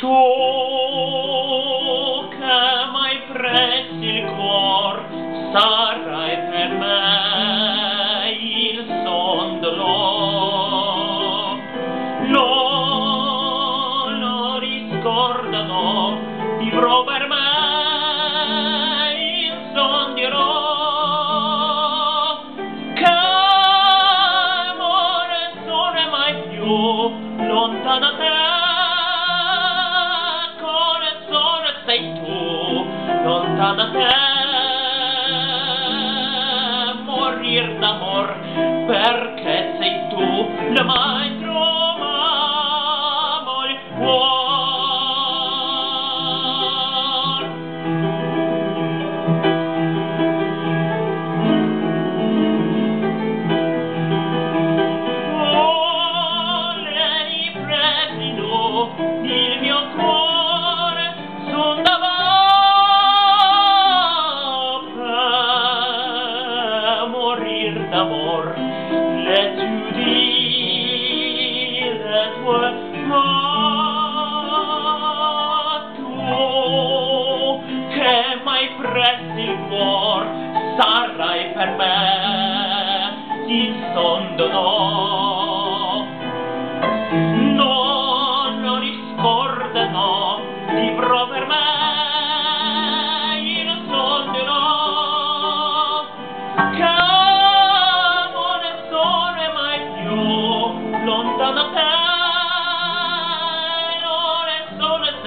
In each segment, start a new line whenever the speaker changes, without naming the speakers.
Tu che mai prezzi il cor sarai per me il son sondolo lo lo ricordano di prove lontana te. Morir d'amor, perché d'amor le tu dire tue ma tu che mai prendi il cuor sarai per me il son d'onor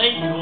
solo sei